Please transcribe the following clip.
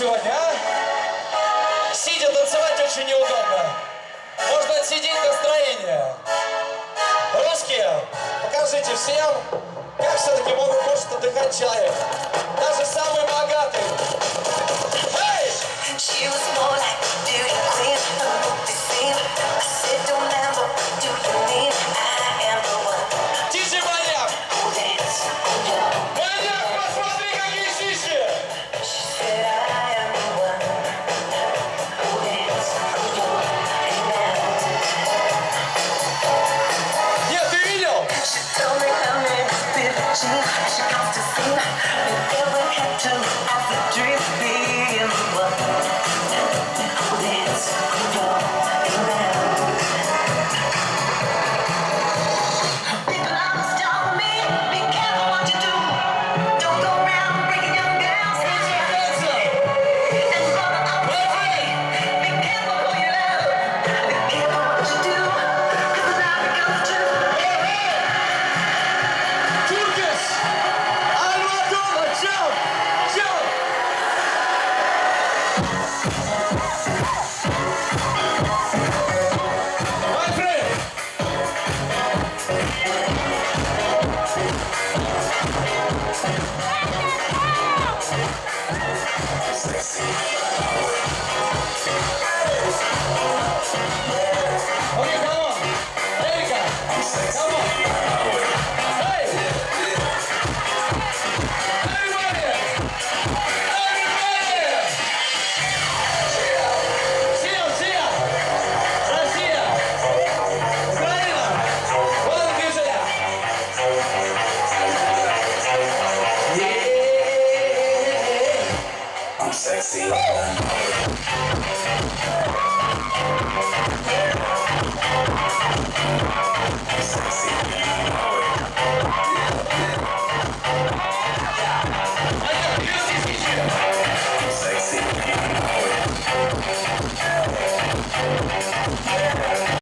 сегодня, а? Сидя танцевать очень неудобно. Можно отсидеть настроение. Русские, покажите всем, как все-таки могут, может, sexy.